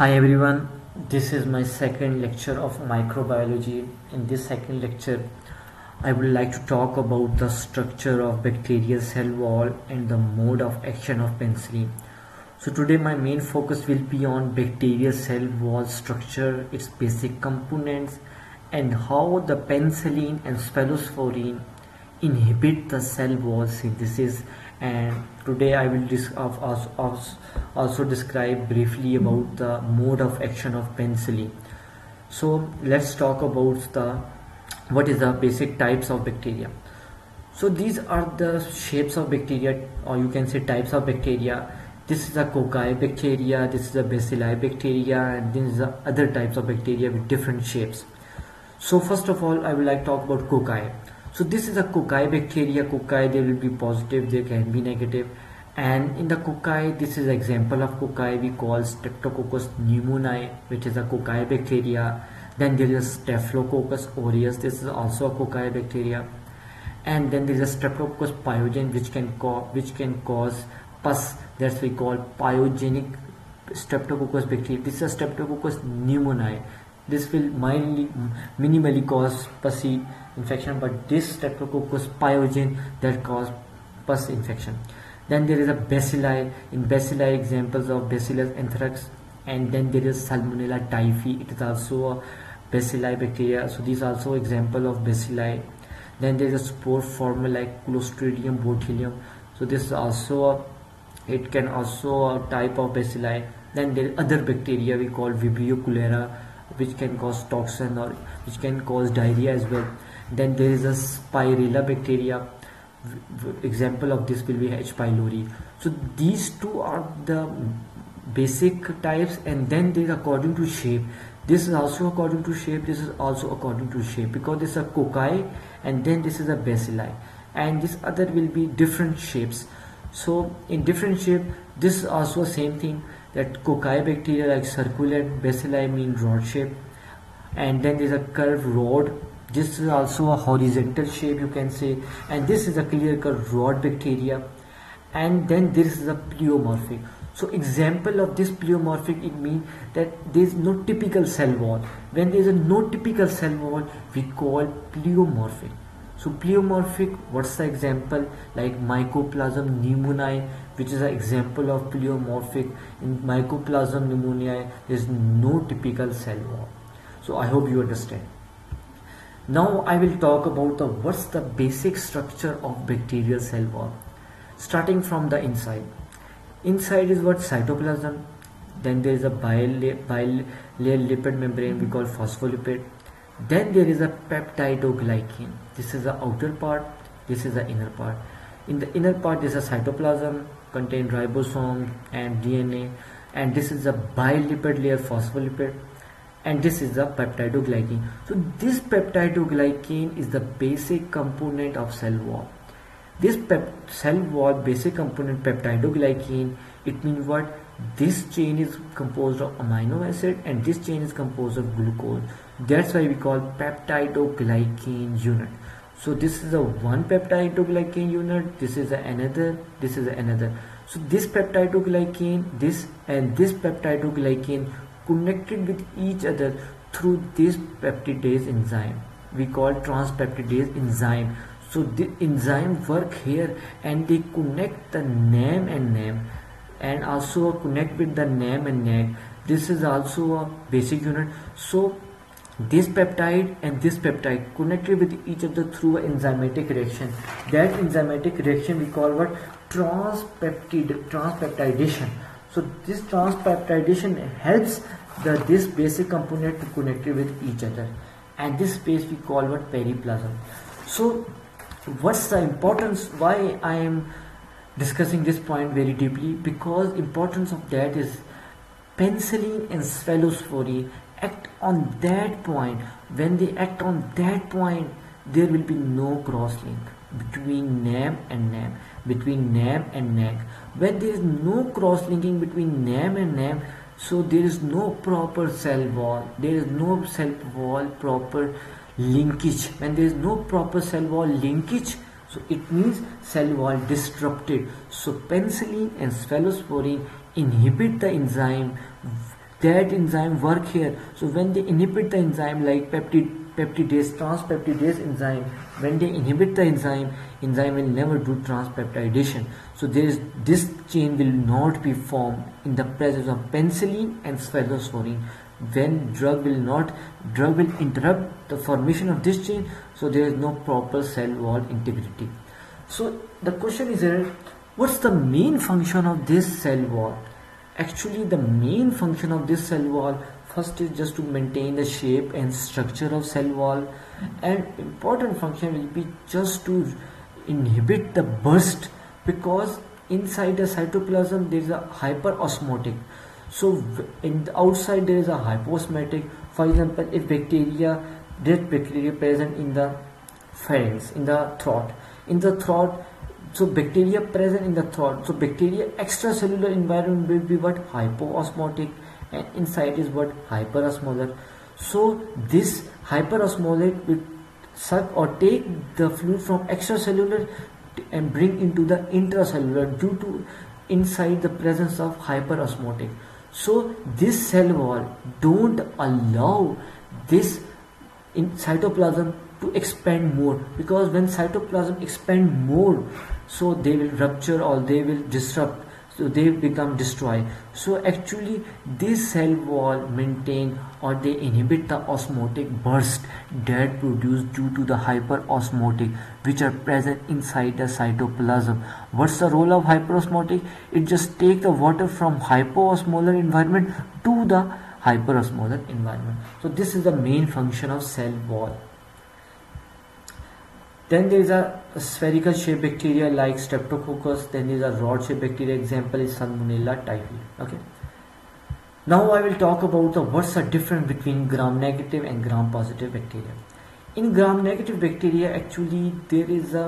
Hi everyone, this is my second lecture of microbiology. In this second lecture, I would like to talk about the structure of bacterial cell wall and the mode of action of penicillin. So today my main focus will be on bacterial cell wall structure, its basic components and how the penicillin and cephalosporin inhibit the cell wall synthesis and today I will also describe briefly about the mode of action of penicillin. So let's talk about the what is the basic types of bacteria. So these are the shapes of bacteria or you can say types of bacteria. This is a cocci bacteria, this is a bacilli bacteria and these are other types of bacteria with different shapes. So first of all I would like to talk about cocci so this is a cocci bacteria. Cocci they will be positive they can be negative. And in the cocci this is example of cocci we call streptococcus pneumoniae which is a cocci bacteria. Then there is staphylococcus aureus. This is also a cocci bacteria. And then there is a streptococcus pyogen which can cause which can cause pus. That's we call pyogenic streptococcus bacteria. This is a streptococcus pneumoniae. This will mildly minimally cause pussy infection but this streptococcus pyogen that cause pus infection. Then there is a bacilli. In bacilli examples of bacillus anthrax and then there is salmonella typhi. It is also a bacilli bacteria. So these are also example of bacilli. Then there is a spore former like clostridium botulinum. So this is also a, it can also a type of bacilli. Then there are other bacteria we call vibrio cholera which can cause toxin or which can cause diarrhea as well then there is a spirilla bacteria example of this will be H. pylori. So these two are the basic types and then there according to shape. This is also according to shape this is also according to shape because this is a cocci and then this is a bacilli and this other will be different shapes. So in different shape this is also same thing that cocci bacteria like circulate bacilli mean rod shape and then there's a curved rod this is also a horizontal shape you can say and this is a clear cut rod bacteria and then this is a pleomorphic. So example of this pleomorphic it means that there is no typical cell wall. When there is a no typical cell wall we call pleomorphic. So pleomorphic what's the example? Like mycoplasma pneumoniae which is an example of pleomorphic. In mycoplasma pneumoniae there is no typical cell wall. So i hope you understand now I will talk about the what's the basic structure of bacterial cell wall. Starting from the inside. Inside is what cytoplasm. Then there is a bilayer lipid membrane we call phospholipid. Then there is a peptidoglycan. This is the outer part. This is the inner part. In the inner part is a cytoplasm contain ribosome and DNA and this is a bilipid layer phospholipid and this is the peptidoglycan. So this peptidoglycan is the basic component of cell wall. This cell wall basic component peptidoglycan it means what? This chain is composed of amino acid and this chain is composed of glucose. That's why we call peptidoglycan unit. So this is a one peptidoglycan unit this is another this is another. So this peptidoglycan this and this peptidoglycan connected with each other through this peptidase enzyme. We call transpeptidase enzyme. So the enzyme work here and they connect the NAM and NAM and also connect with the NAM and NAM this is also a basic unit. So this peptide and this peptide connected with each other through an enzymatic reaction. That enzymatic reaction we call what? Transpeptid transpeptidation so this transpeptidation helps the this basic component to connect with each other. And this space we call what? Periplasm. So what's the importance? Why i am discussing this point very deeply? Because importance of that is penicillin and cephalosporin act on that point. When they act on that point there will be no cross link between NAM and NAM between NAM and NAG. When there is no cross linking between NAM and NAM so there is no proper cell wall. There is no cell wall proper linkage. When there is no proper cell wall linkage so it means cell wall disrupted. So penicillin and cephalosporin inhibit the enzyme. That enzyme work here. So when they inhibit the enzyme like peptid peptidase transpeptidase enzyme. When they inhibit the enzyme enzyme will never do transpeptidation. So there is this chain will not be formed in the presence of penicillin and cephalosporin when drug will not drug will interrupt the formation of this chain so there is no proper cell wall integrity. So the question is here what's the main function of this cell wall? Actually the main function of this cell wall first is just to maintain the shape and structure of cell wall. And important function will be just to inhibit the burst because inside the cytoplasm there is a hyperosmotic. So in the outside there is a hypoosmotic for example if bacteria dead bacteria present in the pharynx in the throat. In the throat so bacteria present in the throat. So bacteria extracellular environment will be what? Hypoosmotic and inside is what? Hyperosmolar. So this hyperosmotic will suck or take the fluid from extracellular and bring into the intracellular due to inside the presence of hyperosmotic. So this cell wall don't allow this in cytoplasm to expand more because when cytoplasm expand more so they will rupture or they will disrupt so they become destroyed. So actually this cell wall maintain or they inhibit the osmotic burst that produced due to the hyperosmotic which are present inside the cytoplasm. What's the role of hyperosmotic? It just take the water from hypoosmolar environment to the hyperosmolar environment. So this is the main function of cell wall then there is a spherical shaped bacteria like streptococcus. Then there is a rod shaped bacteria. Example is salmonella typhi. Okay. Now i will talk about the what's the difference between gram negative and gram positive bacteria. In gram negative bacteria actually there is a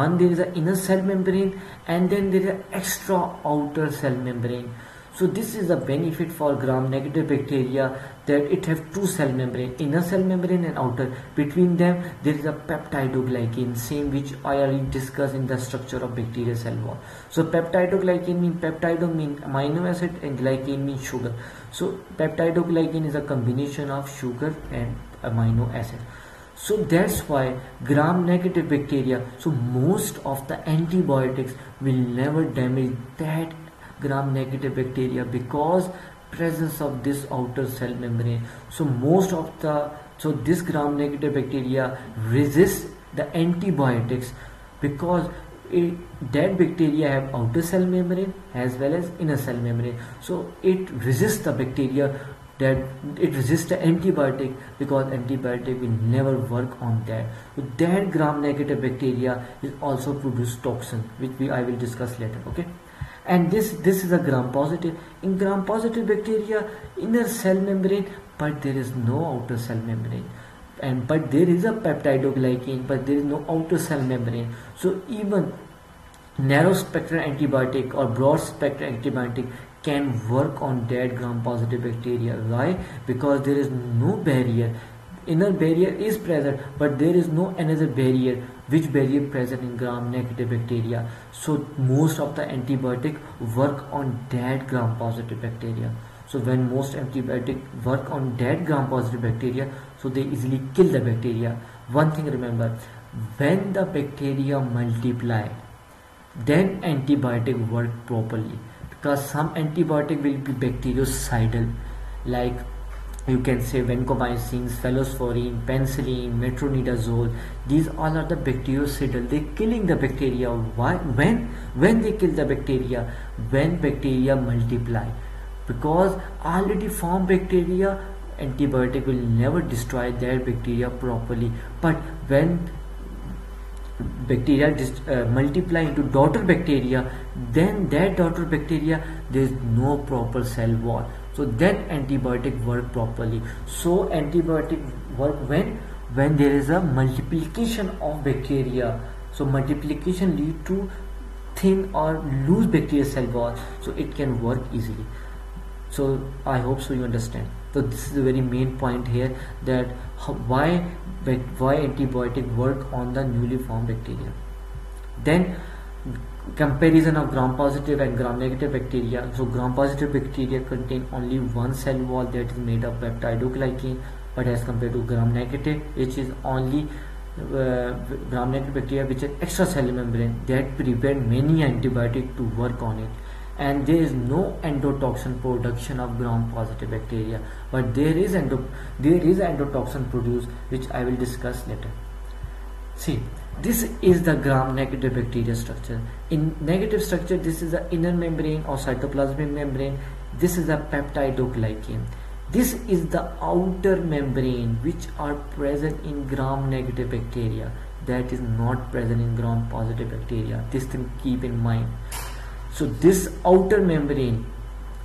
one there is an inner cell membrane and then there is an extra outer cell membrane so this is a benefit for gram-negative bacteria that it have two cell membrane, inner cell membrane and outer. Between them there is a peptidoglycan, same which I already discussed in the structure of bacterial cell wall. So peptidoglycan mean peptido mean amino acid and glycan mean sugar. So peptidoglycan is a combination of sugar and amino acid so that's why gram negative bacteria so most of the antibiotics will never damage that gram negative bacteria because presence of this outer cell membrane. So most of the so this gram negative bacteria resists the antibiotics because it, that bacteria have outer cell membrane as well as inner cell membrane. So it resists the bacteria that it resists the antibiotic because antibiotic will never work on that. So that gram negative bacteria is also produce toxin which we I will discuss later okay and this this is a gram positive. In gram positive bacteria inner cell membrane but there is no outer cell membrane. And but there is a peptidoglycan but there is no outer cell membrane. So even narrow spectrum antibiotic or broad spectrum antibiotic can work on dead gram positive bacteria. Why? Because there is no barrier. Inner barrier is present but there is no another barrier which barrier present in gram negative bacteria. So most of the antibiotic work on dead gram positive bacteria. So when most antibiotic work on dead gram positive bacteria so they easily kill the bacteria. One thing remember when the bacteria multiply then antibiotic work properly. Because some antibiotic will be bactericidal like you can say vancomycin, cephalosporin, penicillin, metronidazole. These all are the bactericidal. They're killing the bacteria. Why? When? When they kill the bacteria? When bacteria multiply. Because already formed bacteria, antibiotic will never destroy their bacteria properly. But when bacteria uh, multiply into daughter bacteria, then that daughter bacteria there is no proper cell wall so then antibiotic work properly. So antibiotic work when when there is a multiplication of bacteria. So multiplication lead to thin or loose bacterial cell wall so it can work easily. So i hope so you understand. So this is the very main point here that why why antibiotic work on the newly formed bacteria. Then comparison of gram positive and gram negative bacteria. So gram positive bacteria contain only one cell wall that is made of peptidoglycan but as compared to gram negative which is only uh, gram negative bacteria which is extracellular membrane that prevent many antibiotic to work on it. And there is no endotoxin production of gram positive bacteria. But there is endo there is endotoxin produced which I will discuss later see this is the gram negative bacteria structure. In negative structure this is the inner membrane or cytoplasmic membrane. This is the peptidoglycan. This is the outer membrane which are present in gram negative bacteria. That is not present in gram positive bacteria. This thing keep in mind. So this outer membrane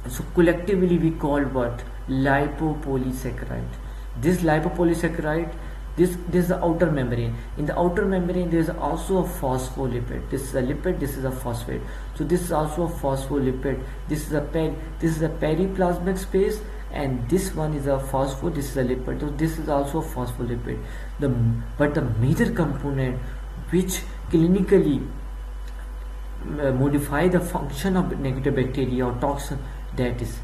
so collectively we call what? Lipopolysaccharide. This lipopolysaccharide this this is the outer membrane. In the outer membrane there is also a phospholipid. This is a lipid this is a phosphate. So this is also a phospholipid. This is a per this is a periplasmic space and this one is a phospho this is a lipid. So this is also a phospholipid. The but the major component which clinically uh, modify the function of negative bacteria or toxin that is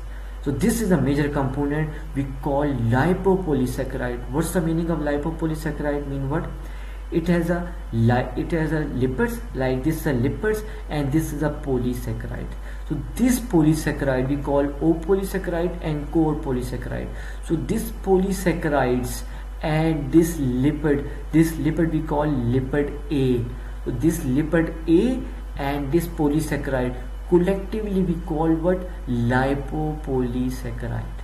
so this is a major component we call lipopolysaccharide. What's the meaning of lipopolysaccharide mean what? It has a it has a lipids like this is a lipids and this is a polysaccharide. So this polysaccharide we call O polysaccharide and core polysaccharide. So this polysaccharides and this lipid this lipid we call lipid A. So this lipid A and this polysaccharide collectively we call what? Lipopolysaccharide.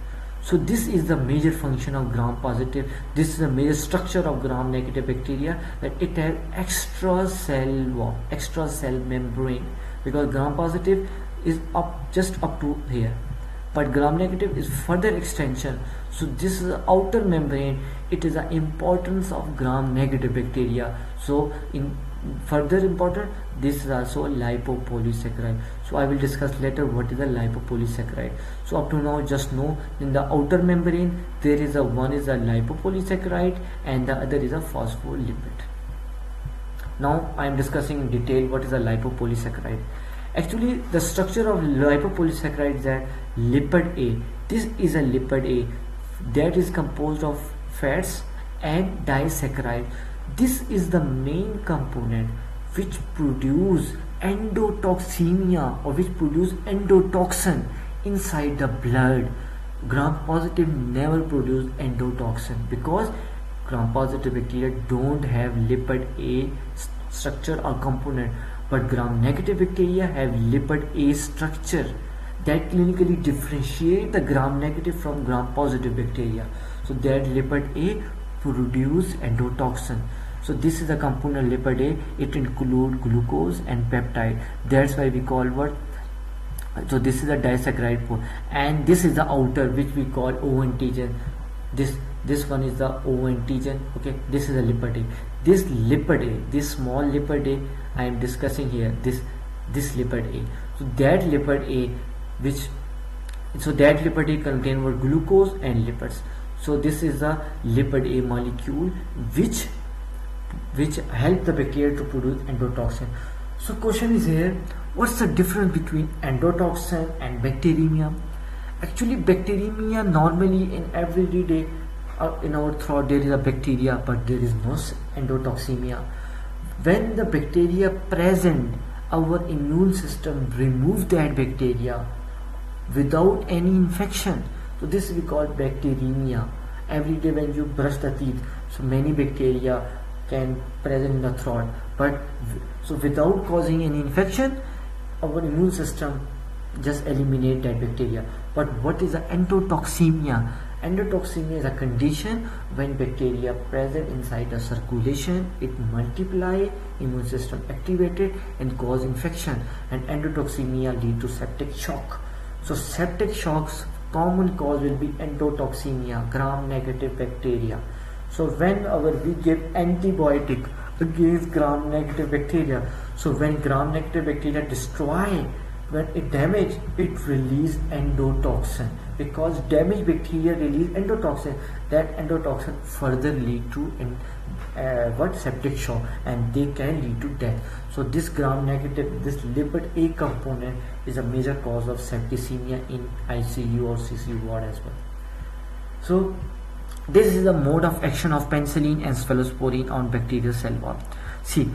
So this is the major function of gram positive. This is the major structure of gram negative bacteria that it has extra cell wall extra cell membrane. Because gram positive is up just up to here. But gram negative is further extension. So this is the outer membrane. It is the importance of gram negative bacteria. So in further important this is also a lipopolysaccharide. So i will discuss later what is a lipopolysaccharide. So up to now just know in the outer membrane there is a one is a lipopolysaccharide and the other is a phospholipid. Now i am discussing in detail what is a lipopolysaccharide. Actually the structure of lipopolysaccharide is a lipid a. This is a lipid a. That is composed of fats and disaccharide this is the main component which produce endotoxemia or which produce endotoxin inside the blood. Gram positive never produce endotoxin because gram positive bacteria don't have lipid a structure or component. But gram negative bacteria have lipid a structure that clinically differentiate the gram negative from gram positive bacteria. So that lipid a produce endotoxin so this is a component lipid A it include glucose and peptide. That's why we call what? So this is a disaccharide form and this is the outer which we call O antigen. This this one is the O antigen okay? This is a lipid A this lipid A this small lipid A I am discussing here this this lipid A so that lipid A which so that lipid A contain what? Glucose and lipids. So this is the lipid A molecule which which help the bacteria to produce endotoxin. So question is here what's the difference between endotoxin and bacteremia? Actually bacteremia normally in everyday uh, in our throat there is a bacteria but there is no endotoxemia. When the bacteria present our immune system remove that bacteria without any infection. So this we call bacteremia. Every day when you brush the teeth so many bacteria can present in the throat but so without causing any infection our immune system just eliminate that bacteria. But what is the endotoxemia? Endotoxemia is a condition when bacteria present inside the circulation it multiply immune system activated and cause infection. And endotoxemia lead to septic shock. So septic shocks common cause will be endotoxemia gram negative bacteria so whenever we give antibiotic against gram negative bacteria. So when gram negative bacteria destroy when it damage it release endotoxin. Because damaged bacteria release endotoxin that endotoxin further lead to in, uh, what? Septic shock and they can lead to death. So this gram negative this lipid a component is a major cause of septicemia in icu or ccu ward as well. So this is the mode of action of penicillin and cephalosporin on bacterial cell wall. See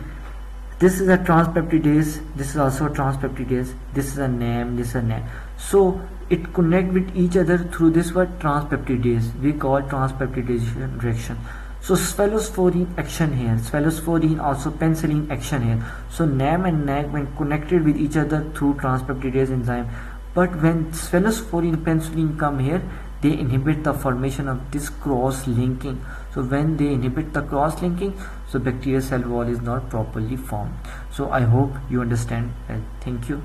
this is a transpeptidase this is also a transpeptidase this is a NAM this is a NAM. So it connect with each other through this word transpeptidase. We call transpeptidation reaction. So cephalosporin action here cephalosporin also penicillin action here. So NAM and NAG when connected with each other through transpeptidase enzyme. But when cephalosporin penicillin come here they inhibit the formation of this cross linking so when they inhibit the cross linking so bacterial cell wall is not properly formed. So i hope you understand and thank you